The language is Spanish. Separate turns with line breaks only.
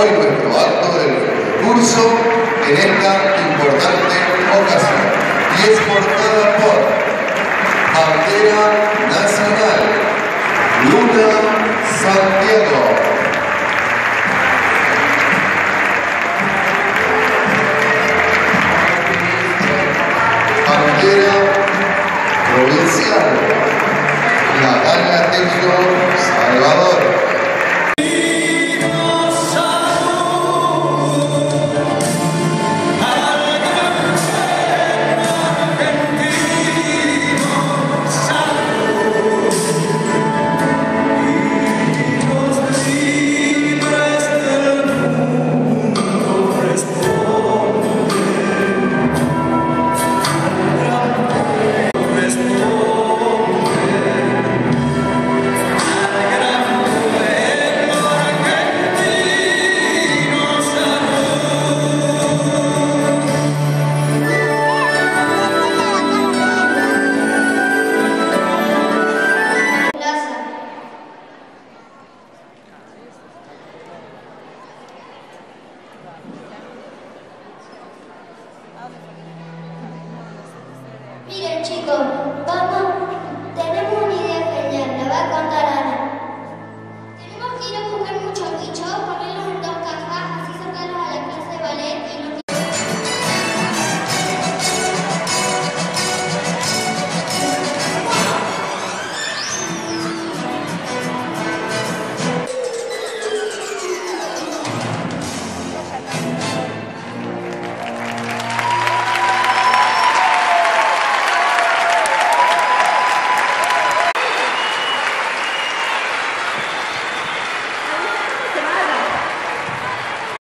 hoy nuestro acto del curso en esta importante ocasión y es portada por Bandera Nacional Luna Santiago. Bandera Provincial Natalia Tejo
México. Vamos.